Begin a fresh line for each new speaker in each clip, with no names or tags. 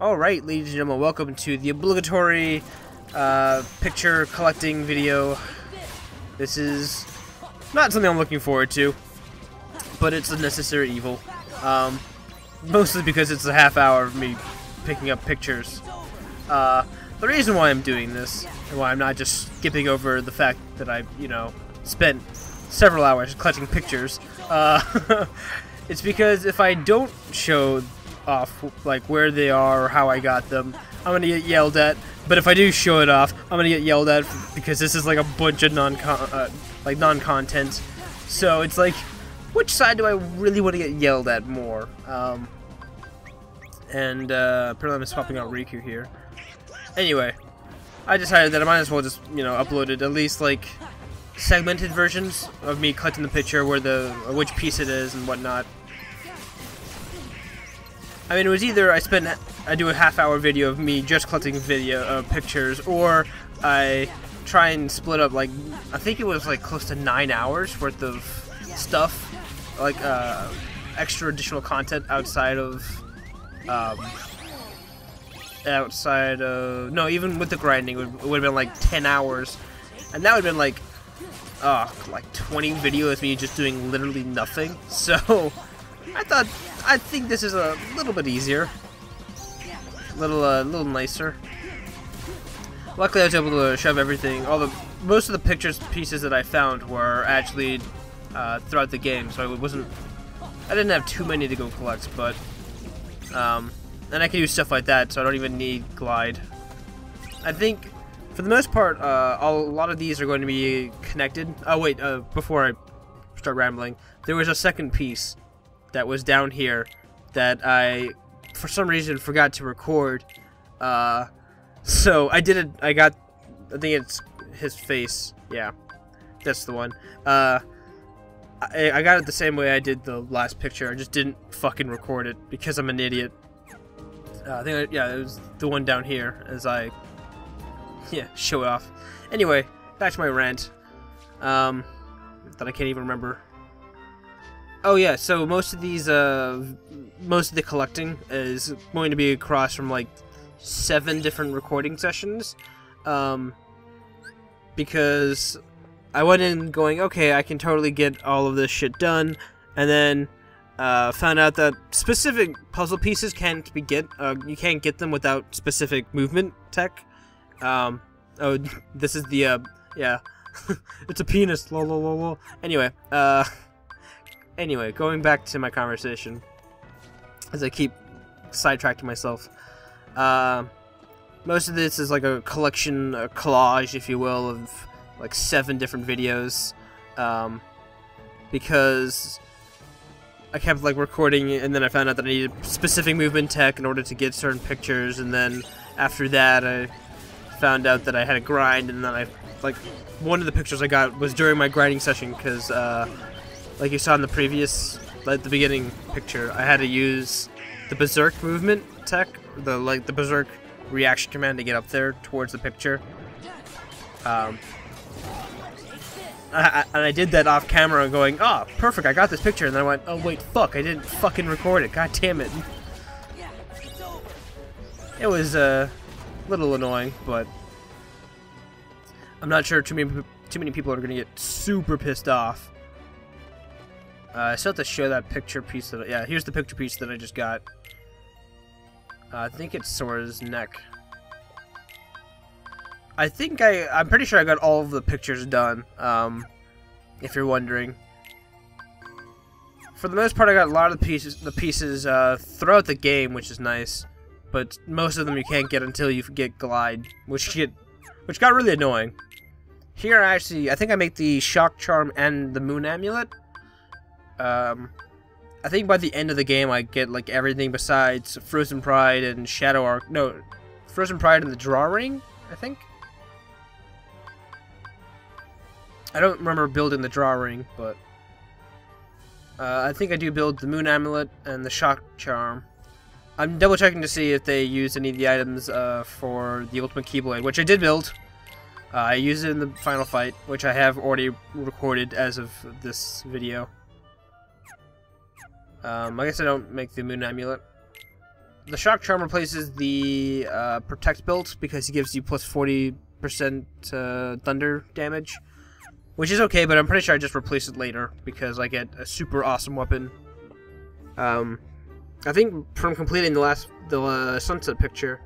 Alright, ladies and gentlemen, welcome to the obligatory uh, picture collecting video. This is not something I'm looking forward to, but it's a necessary evil. Um, mostly because it's a half hour of me picking up pictures. Uh, the reason why I'm doing this, and why I'm not just skipping over the fact that I, you know, spent several hours collecting pictures, uh, it's because if I don't show off like where they are or how I got them, I'm gonna get yelled at. But if I do show it off, I'm gonna get yelled at because this is like a bunch of non uh, like non-content. So it's like, which side do I really want to get yelled at more? Um, and uh, apparently I'm swapping out Riku here. Anyway, I decided that I might as well just you know upload it at least like segmented versions of me cutting the picture where the which piece it is and whatnot. I mean, it was either I spend I do a half hour video of me just collecting video uh, pictures, or I try and split up like I think it was like close to nine hours worth of stuff, like uh, extra additional content outside of um, outside of no even with the grinding it would, have been like 10 hours. And that would have been like uh like 20 videos of me just doing literally nothing. So I thought I think this is a little bit easier. A little, uh, little nicer. Luckily, I was able to shove everything. All the most of the pictures pieces that I found were actually uh, throughout the game, so it wasn't. I didn't have too many to go collect, but um, and I can use stuff like that, so I don't even need glide. I think, for the most part, uh, a lot of these are going to be connected. Oh wait, uh, before I start rambling, there was a second piece that was down here that I, for some reason, forgot to record. Uh, so I did it. I got. I think it's his face. Yeah, that's the one. Uh, I, I got it the same way I did the last picture. I just didn't fucking record it because I'm an idiot. Uh, I think I, yeah, it was the one down here as I yeah show it off. Anyway, back to my rant. Um, that I can't even remember Oh yeah, so most of these, uh, most of the collecting is going to be across from like seven different recording sessions, um, because I went in going, okay, I can totally get all of this shit done, and then uh, found out that specific puzzle pieces can't be get, uh, you can't get them without specific movement tech. Um, oh, this is the, uh, yeah, it's a penis, lol, lol, lol. Anyway, uh. Anyway, going back to my conversation, as I keep sidetracking myself, uh, most of this is like a collection, a collage, if you will, of like seven different videos, um, because I kept like recording and then I found out that I needed specific movement tech in order to get certain pictures, and then after that I found out that I had a grind, and then I like one of the pictures I got was during my grinding session because. Uh, like you saw in the previous, like the beginning picture, I had to use the berserk movement tech, the like the berserk reaction command to get up there towards the picture. Um, I, I, and I did that off camera, going, "Oh, perfect! I got this picture." And then I went, "Oh wait, fuck! I didn't fucking record it. God damn it!" It was a uh, little annoying, but I'm not sure too many too many people are gonna get super pissed off uh, I still have to show that picture piece that, yeah, here's the picture piece that I just got. Uh, I think it's Sora's neck. I think I, I'm pretty sure I got all of the pictures done, um, if you're wondering. For the most part, I got a lot of the pieces, the pieces, uh, throughout the game, which is nice. But most of them you can't get until you get Glide, which get, which got really annoying. Here, I actually, I think I make the Shock Charm and the Moon Amulet. Um, I think by the end of the game, I get like everything besides Frozen Pride and Shadow Arc. No, Frozen Pride and the Draw Ring. I think. I don't remember building the Draw Ring, but uh, I think I do build the Moon Amulet and the Shock Charm. I'm double checking to see if they use any of the items uh, for the Ultimate Keyblade, which I did build. Uh, I used it in the final fight, which I have already recorded as of this video. Um, I guess I don't make the moon amulet. the shock charm replaces the uh, protect build because he gives you plus 40% uh, thunder damage, which is okay. But I'm pretty sure I just replace it later because I get a super awesome weapon. Um, I think from completing the last the uh, sunset picture,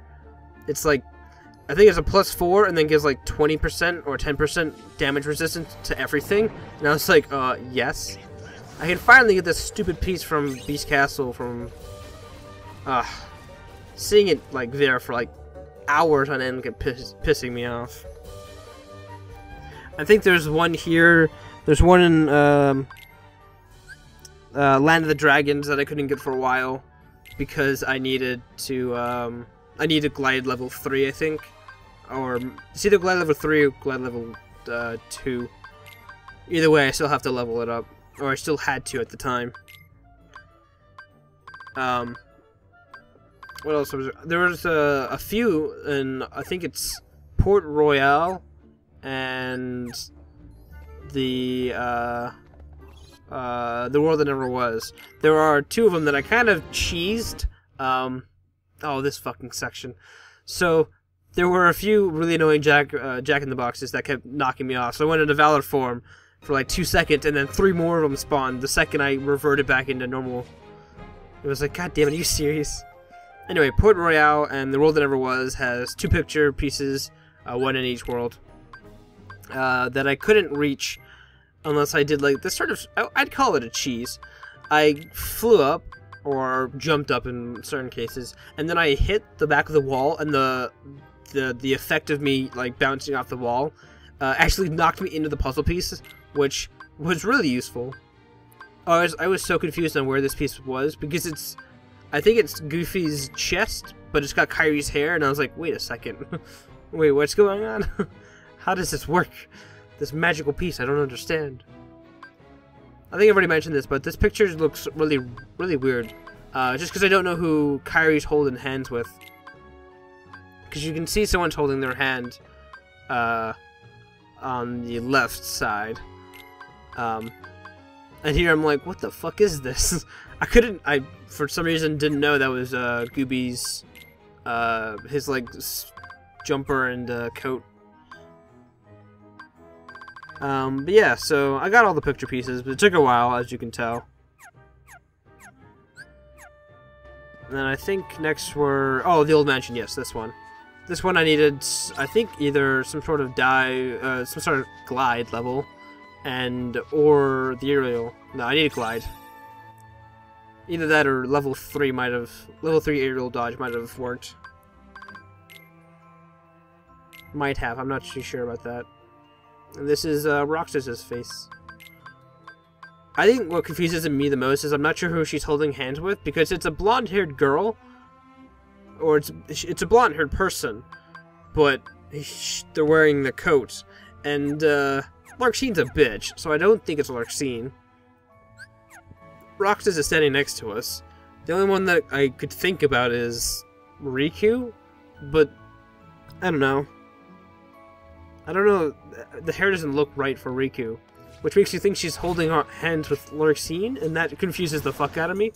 it's like I think it's a plus four and then gives like 20% or 10% damage resistance to everything. And I was like, uh, yes. I can finally get this stupid piece from Beast Castle from, uh, seeing it like there for like hours on end get piss pissing me off. I think there's one here. There's one in um, uh, Land of the Dragons that I couldn't get for a while because I needed to. Um, I needed glide level three, I think, or it's either glide level three or glide level uh, two. Either way, I still have to level it up, or I still had to at the time. Um, what else was there? There was uh, a few, and I think it's Port Royal and the uh, uh, the world that never was. There are two of them that I kind of cheesed. Um, oh, this fucking section. So there were a few really annoying Jack uh, Jack in the Boxes that kept knocking me off. So I went into Valor form for like two seconds, and then three more of them spawned. The second I reverted back into normal, it was like, God damn it, are you serious? Anyway, Port Royal and the world that never was has two picture pieces, uh, one in each world, uh, that I couldn't reach unless I did like this sort of. I'd call it a cheese. I flew up or jumped up in certain cases, and then I hit the back of the wall, and the the the effect of me like bouncing off the wall uh, actually knocked me into the puzzle piece, which was really useful. I was I was so confused on where this piece was because it's I think it's Goofy's chest, but it's got Kairi's hair, and I was like, wait a second, wait, what's going on? How does this work? This magical piece, I don't understand. I think I've already mentioned this, but this picture looks really, really weird. Uh, just because I don't know who Kairi's holding hands with. Because you can see someone's holding their hand uh, on the left side. Um, and here I'm like, what the fuck is this? I couldn't, I, for some reason, didn't know that was uh, Gooby's, uh, his, like, jumper and uh, coat. Um, but yeah, so I got all the picture pieces, but it took a while, as you can tell. And then I think next were... Oh, the old mansion, yes, this one. This one I needed, I think, either some sort of die, uh, some sort of glide level, and, or the aerial. No, I need a glide. Either that or level 3 might have, level 3 aerial dodge might have worked. Might have, I'm not too sure about that. And this is uh, Roxas's face. I think what confuses me the most is I'm not sure who she's holding hands with because it's a blonde-haired girl, or it's it's a blonde-haired person, but they're wearing the coat, and uh, Larxene's a bitch, so I don't think it's Larxene. Roxas is standing next to us. The only one that I could think about is Riku, but I don't know. I don't know, the hair doesn't look right for Riku. Which makes you think she's holding her hands with Larxene, and that confuses the fuck out of me.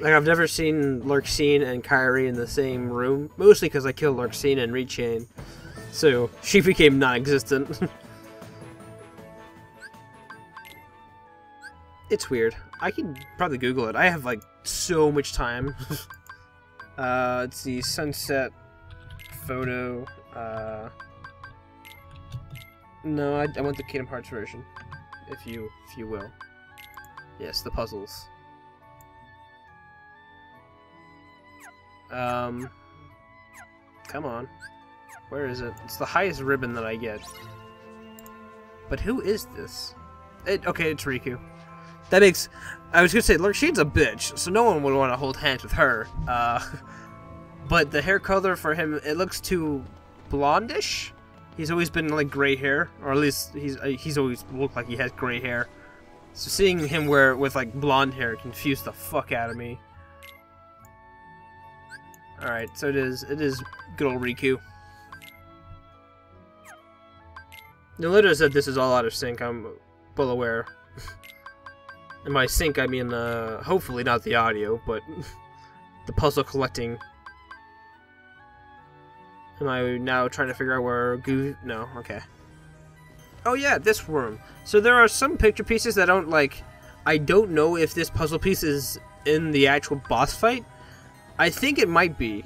Like, I've never seen Larxene and Kairi in the same room, mostly because I killed Larxene and Rechain. So, she became non-existent. it's weird. I can probably Google it. I have, like, so much time. uh, let's see, Sunset photo. Uh, no, I, I want the Kingdom Hearts version, if you if you will. Yes, the puzzles. Um, come on. Where is it? It's the highest ribbon that I get. But who is this? It, okay, it's Riku. That makes... I was gonna say, look, she's a bitch, so no one would want to hold hands with her. Uh, But the hair color for him, it looks too blondish. He's always been like gray hair, or at least he's uh, he's always looked like he has gray hair. So seeing him wear with like blonde hair confused the fuck out of me. All right, so it is it is good old Riku. The letter said this is all out of sync. I'm well aware. And by sync, I mean, uh, hopefully not the audio, but the puzzle collecting. Am I now trying to figure out where Goo... No, okay. Oh yeah, this room. So there are some picture pieces that don't, like... I don't know if this puzzle piece is in the actual boss fight. I think it might be.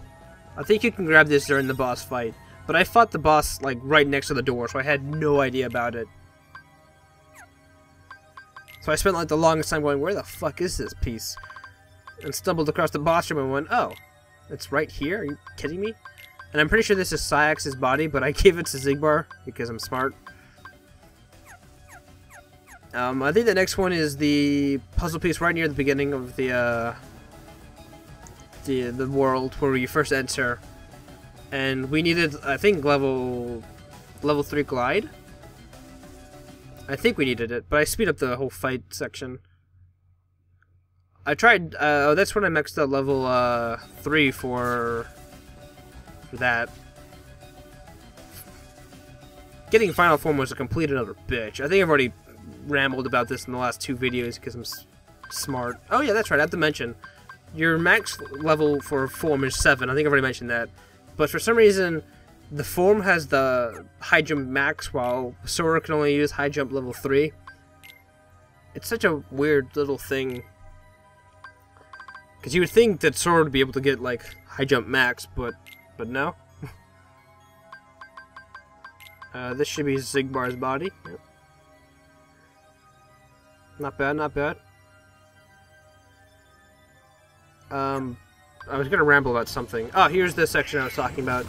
I think you can grab this during the boss fight. But I fought the boss, like, right next to the door, so I had no idea about it. So I spent like the longest time going, where the fuck is this piece? And stumbled across the boss room and went, oh, it's right here? Are you kidding me? And I'm pretty sure this is Saïx's body, but I gave it to Xigbar because I'm smart. Um, I think the next one is the puzzle piece right near the beginning of the, uh, the, the world where you first enter. And we needed, I think, level, level 3 glide? I think we needed it, but I speed up the whole fight section. I tried, uh, oh, that's when I maxed out level, uh, 3 for, for that. Getting Final Form was a complete another bitch. I think I've already rambled about this in the last two videos because I'm smart. Oh yeah, that's right, I have to mention. Your max level for form is 7, I think I've already mentioned that. But for some reason, the form has the high jump max, while Sora can only use high jump level 3. It's such a weird little thing. Because you would think that Sora would be able to get, like, high jump max, but, but no. uh, this should be Xigbar's body. Yep. Not bad, not bad. Um, I was gonna ramble about something. Oh, here's the section I was talking about.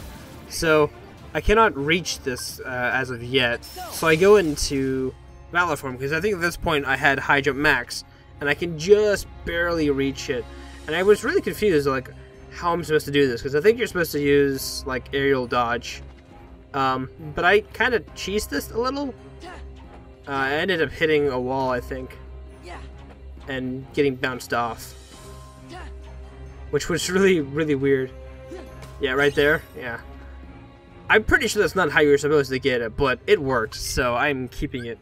So, I cannot reach this uh, as of yet, so I go into Valor Form, because I think at this point I had High Jump Max, and I can just barely reach it. And I was really confused, like, how I'm supposed to do this, because I think you're supposed to use, like, aerial dodge. Um, but I kind of cheesed this a little. Uh, I ended up hitting a wall, I think, and getting bounced off. Which was really, really weird. Yeah, right there? Yeah. I'm pretty sure that's not how you're supposed to get it, but it worked, so I'm keeping it.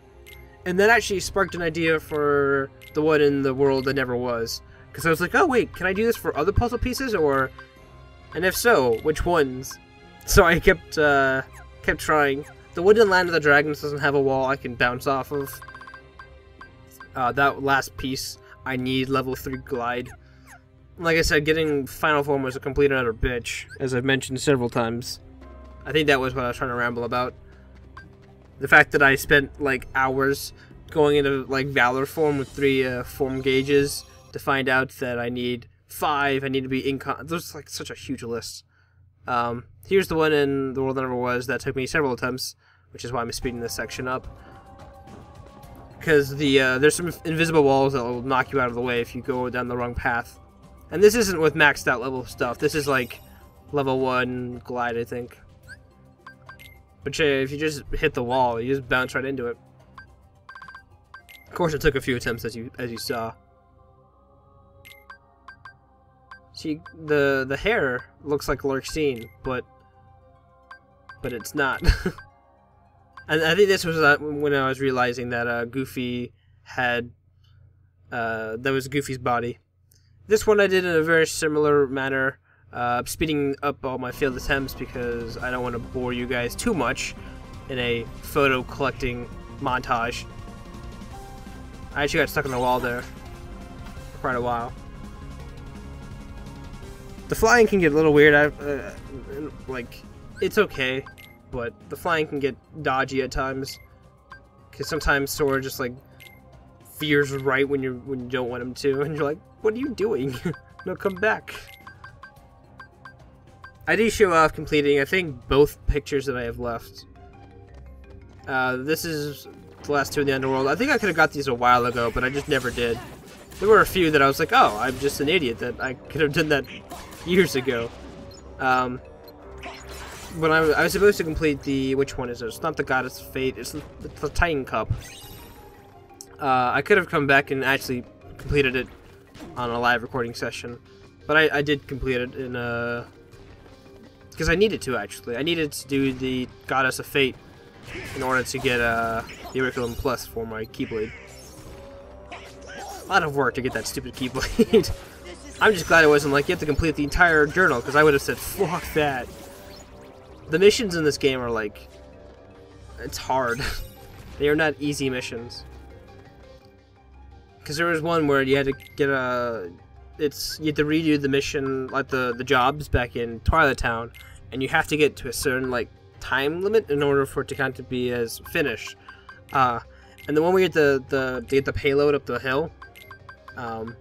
And that actually sparked an idea for the one in the world that never was. Because I was like, oh wait, can I do this for other puzzle pieces, or... And if so, which ones? So I kept, uh, kept trying. The Wooden Land of the Dragons doesn't have a wall I can bounce off of. Uh, that last piece, I need level 3 glide. Like I said, getting Final Form was a complete another bitch, as I've mentioned several times. I think that was what I was trying to ramble about. The fact that I spent like hours going into like Valor form with three uh, form gauges to find out that I need five. I need to be in. There's like such a huge list. Um, here's the one in the world that never was that took me several attempts, which is why I'm speeding this section up. Because the uh, there's some invisible walls that will knock you out of the way if you go down the wrong path. And this isn't with maxed out level stuff. This is like level one glide, I think. But if you just hit the wall, you just bounce right into it. Of course, it took a few attempts, as you as you saw. See, the the hair looks like Larxene, but but it's not. and I think this was uh, when I was realizing that uh, Goofy had uh, that was Goofy's body. This one I did in a very similar manner. Uh, speeding up all my failed attempts because I don't want to bore you guys too much in a photo collecting montage. I actually got stuck on the wall there for quite a while. The flying can get a little weird. I, uh, like, it's okay, but the flying can get dodgy at times. Because sometimes Sora just like veers right when you when you don't want him to, and you're like, "What are you doing? no, come back." I do show off completing, I think, both pictures that I have left. Uh, this is the last two in the Underworld. I think I could have got these a while ago, but I just never did. There were a few that I was like, oh, I'm just an idiot that I could have done that years ago. Um, but I, I was supposed to complete the, which one is it? It's not the Goddess of Fate, it's the, the Titan Cup. Uh, I could have come back and actually completed it on a live recording session, but I, I did complete it in a because I needed to, actually. I needed to do the Goddess of Fate in order to get uh, the Orichalcum Plus for my Keyblade. A lot of work to get that stupid Keyblade. I'm just glad it wasn't like you have to complete the entire journal, because I would have said, fuck that. The missions in this game are like... It's hard. they are not easy missions. Because there was one where you had to get a... It's you had to redo the mission, like the the jobs back in Twilight Town, and you have to get to a certain like time limit in order for it to kind of be as finished. Uh, and the one we get the the to get the payload up the hill, um,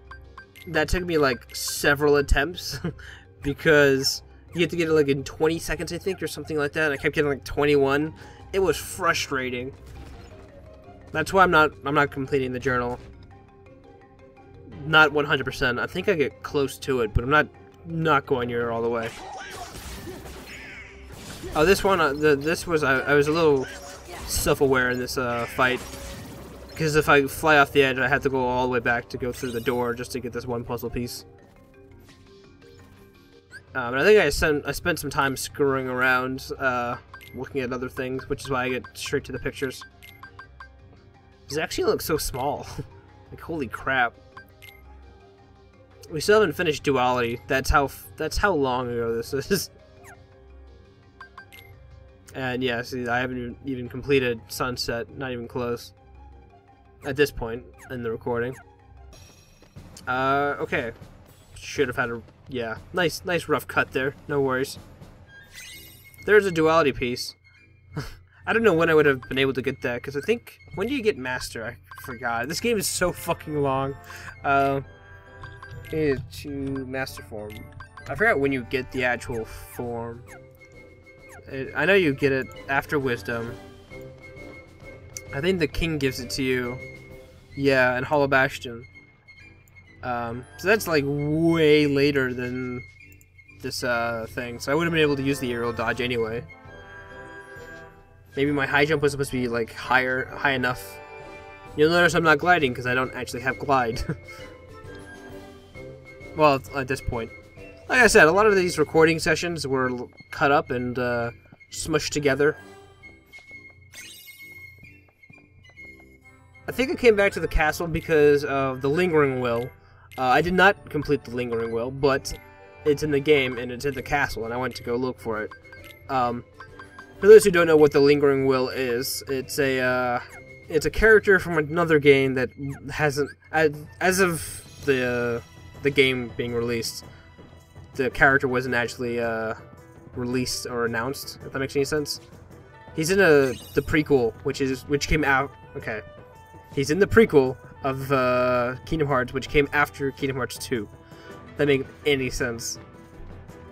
that took me like several attempts because you have to get it like in 20 seconds, I think, or something like that. I kept getting like 21. It was frustrating. That's why I'm not I'm not completing the journal. Not 100%. I think I get close to it, but I'm not not going near all the way. Oh, this one, uh, the, this was, I, I was a little self-aware in this uh, fight. Because if I fly off the edge, I have to go all the way back to go through the door just to get this one puzzle piece. Um, and I think I spent, I spent some time screwing around, uh, looking at other things, which is why I get straight to the pictures. These actually look so small. like, holy crap. We still haven't finished Duality. That's how that's how long ago this is. And yeah, see, I haven't even completed Sunset, not even close. At this point in the recording. Uh, okay. Should have had a, yeah, nice, nice rough cut there. No worries. There's a duality piece. I don't know when I would have been able to get that, because I think, when do you get Master? I forgot. This game is so fucking long. Uh, to Master Form. I forgot when you get the actual form. I know you get it after Wisdom. I think the King gives it to you. Yeah, and Hollow Bastion. Um, so that's like way later than this uh, thing. So I would have been able to use the aerial dodge anyway. Maybe my high jump was supposed to be like higher, high enough. You'll notice I'm not gliding because I don't actually have glide. well, at this point. Like I said, a lot of these recording sessions were cut up and uh, smushed together. I think I came back to the castle because of the Lingering Will. Uh, I did not complete the Lingering Will, but it's in the game and it's in the castle, and I went to go look for it. Um, for those who don't know what the Lingering Will is, it's a uh, it's a character from another game that hasn't, as of the uh, the game being released, the character wasn't actually uh, released or announced. If that makes any sense. He's in a the prequel, which is which came out. Okay, he's in the prequel of uh, Kingdom Hearts, which came after Kingdom Hearts 2. That makes any sense.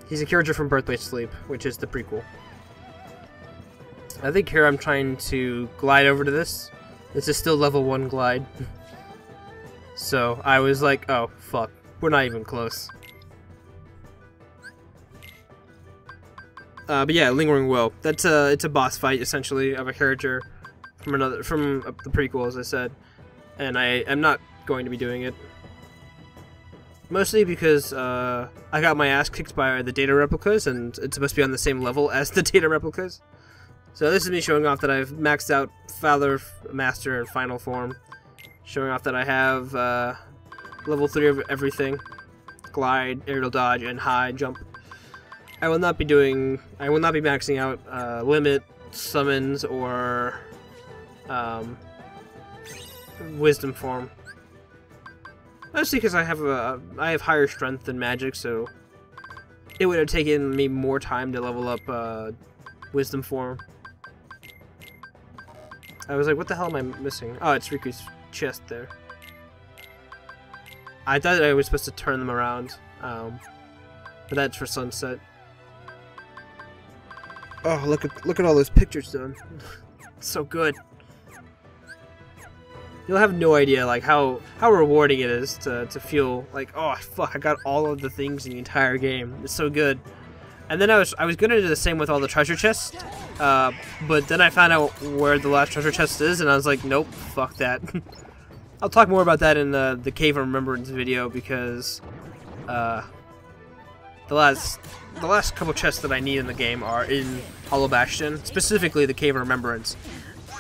He's a character from Birth by Sleep, which is the prequel. I think here I'm trying to glide over to this. This is still level 1 glide. so I was like, oh. We're not even close. Uh, but yeah, Lingering Will. That's a it's a boss fight essentially of a character from another from the prequel, as I said, and I am not going to be doing it. Mostly because uh, I got my ass kicked by the data replicas, and it's supposed to be on the same level as the data replicas. So this is me showing off that I've maxed out Father, Master, and Final Form. Showing off that I have uh, level 3 of everything. Glide, aerial dodge, and high jump. I will not be doing, I will not be maxing out uh, limit, summons, or um, wisdom form. Mostly because I have a, I have higher strength than magic, so it would have taken me more time to level up uh, wisdom form. I was like, what the hell am I missing? Oh, it's Riku's chest there. I thought I was supposed to turn them around, um, but that's for sunset. Oh, look at look at all those pictures done. so good. You'll have no idea like how how rewarding it is to to feel like oh fuck I got all of the things in the entire game. It's so good. And then I was I was gonna do the same with all the treasure chests, uh, but then I found out where the last treasure chest is, and I was like, nope, fuck that. I'll talk more about that in the the Cave of Remembrance video because uh, the last the last couple chests that I need in the game are in Hollow Bastion, specifically the Cave of Remembrance.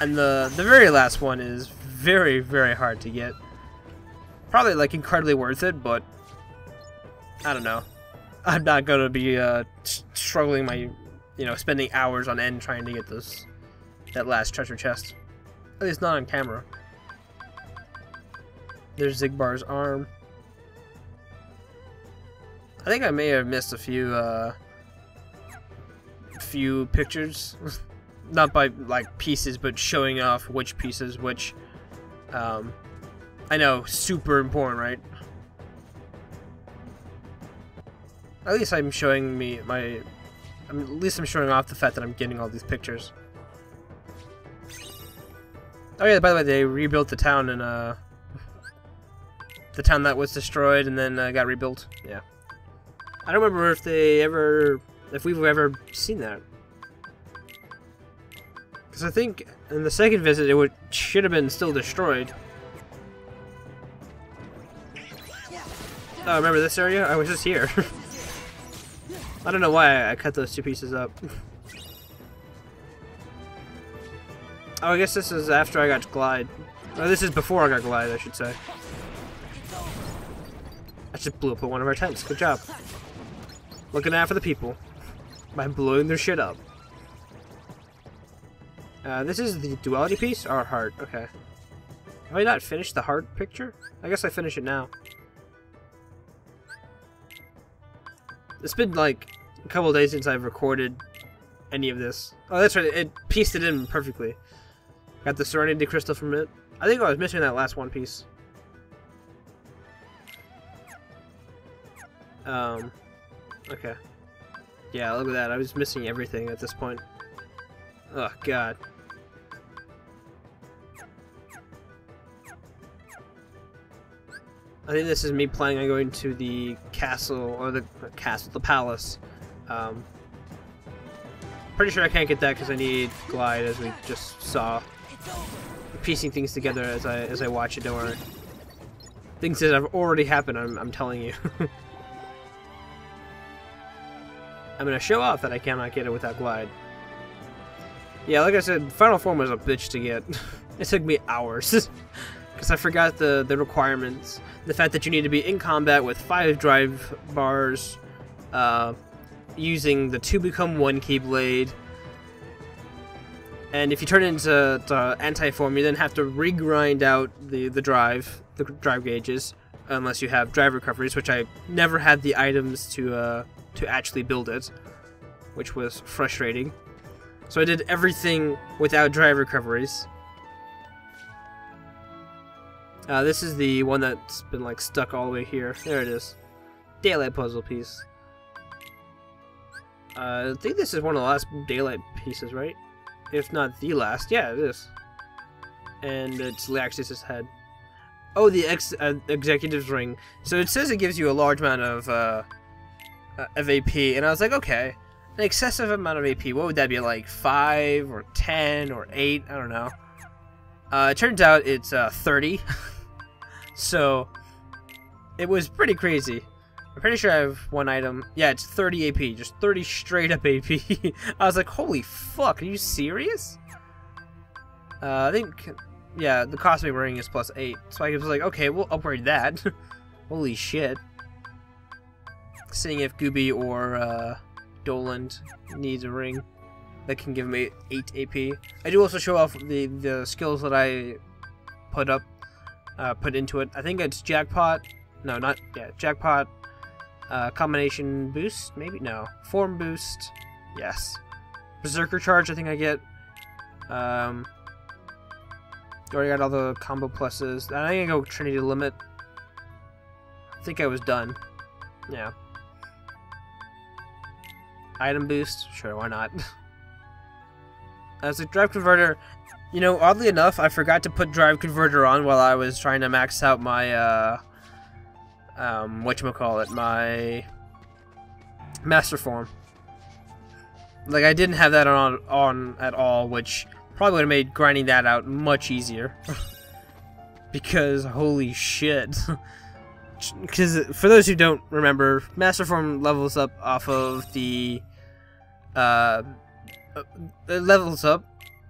And the the very last one is very, very hard to get. Probably like incredibly worth it, but I don't know. I'm not gonna be uh, struggling my, you know, spending hours on end trying to get this that last treasure chest. At least not on camera. There's Xigbar's arm. I think I may have missed a few uh, few pictures. Not by like pieces, but showing off which pieces, which um, I know, super important, right? At least I'm showing me my. at least I'm showing off the fact that I'm getting all these pictures. Oh yeah, by the way, they rebuilt the town in uh, the town that was destroyed and then uh, got rebuilt. Yeah. I don't remember if they ever, if we've ever seen that. Because I think in the second visit it would should have been still destroyed. Oh, remember this area? I was just here. I don't know why I cut those two pieces up. oh, I guess this is after I got Glide. Oh, this is before I got Glide, I should say. I just blew up one of our tents. Good job. Looking out for the people by blowing their shit up. Uh, this is the duality piece? Our heart. Okay. Have I not finished the heart picture? I guess I finish it now. It's been like a couple days since I've recorded any of this. Oh, that's right. It pieced it in perfectly. Got the Serenity Crystal from it. I think I was missing that last one piece. Um, okay. Yeah, look at that. I was missing everything at this point. Oh, God. I think this is me planning on going to the castle, or the castle, the palace. Um, pretty sure I can't get that because I need glide, as we just saw. Piecing things together as I as I watch it. Don't worry. Things that have already happened. I'm I'm telling you. I'm gonna show off that I cannot get it without glide. Yeah, like I said, Final Form was a bitch to get. it took me hours. Because I forgot the, the requirements. The fact that you need to be in combat with 5 drive bars, uh, using the 2 become 1 Keyblade, and if you turn it into anti-form, you then have to regrind out the, the drive, the drive gauges, unless you have drive recoveries, which I never had the items to uh, to actually build it, which was frustrating. So I did everything without drive recoveries. Uh, this is the one that's been like stuck all the way here. There it is. Daylight puzzle piece. Uh, I think this is one of the last daylight pieces, right? If not the last. Yeah, it is. And it's Laxus's head. Oh, the ex uh, executive's ring. So it says it gives you a large amount of uh of AP, and I was like, okay, an excessive amount of AP. What would that be like? Five or ten or eight? I don't know. Uh, it turns out it's uh, 30. so it was pretty crazy. I'm pretty sure I have one item. Yeah, it's 30 AP. Just 30 straight up AP. I was like, holy fuck, are you serious? Uh, I think, yeah, the cosmic ring is plus 8. So I was like, okay, we'll upgrade that. holy shit. Seeing if Gooby or uh, Doland needs a ring that can give me 8 AP. I do also show off the, the skills that I put up, uh, put into it. I think it's Jackpot. No, not, yeah, Jackpot, uh, Combination Boost, maybe? No. Form Boost, yes. Berserker Charge, I think I get. Um, already got all the combo pluses. I think I go Trinity Limit. I think I was done. Yeah. Item boost? Sure, why not? As a drive converter, you know, oddly enough, I forgot to put drive converter on while I was trying to max out my, uh, um, whatchamacallit, my master form. Like, I didn't have that on, on at all, which probably would have made grinding that out much easier. because, holy shit. Because, for those who don't remember, master form levels up off of the, uh, uh, levels up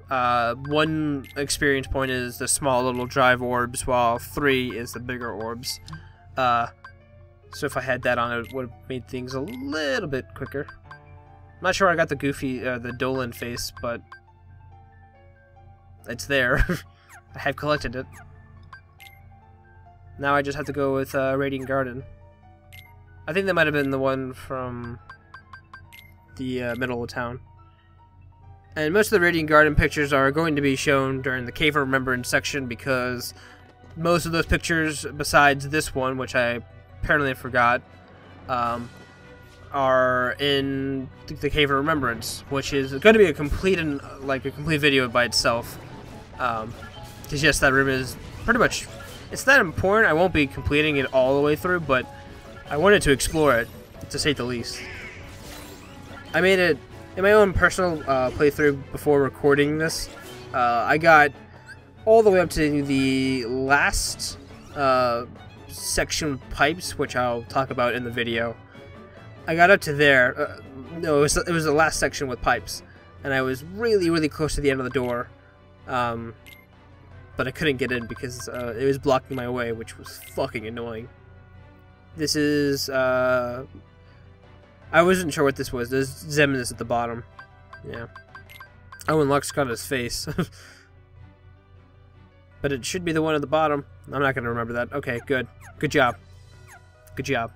Uh, one experience point is the small little drive orbs, while three is the bigger orbs. Uh, so if I had that on, it would have made things a little bit quicker. I'm not sure I got the goofy, uh, the Dolan face, but it's there. I have collected it. Now I just have to go with uh, Radiant Garden. I think that might have been the one from the uh, middle of town. And most of the Radiant Garden pictures are going to be shown during the Cave of Remembrance section because most of those pictures, besides this one, which I apparently forgot, um, are in the Cave of Remembrance, which is going to be a complete and like a complete video by itself. Um, because yes, that room is pretty much it's not important. I won't be completing it all the way through, but I wanted to explore it, to say the least. I made it in my own personal uh, playthrough before recording this. Uh, I got all the way up to the last uh, section pipes, which I'll talk about in the video. I got up to there. Uh, no, it was, it was the last section with pipes. And I was really, really close to the end of the door. Um, but I couldn't get in because uh, it was blocking my way, which was fucking annoying. This is, uh... I wasn't sure what this was. There's Xemnas at the bottom. Yeah. Oh, and Lux got his face. but it should be the one at the bottom. I'm not going to remember that. Okay, good. Good job. Good job.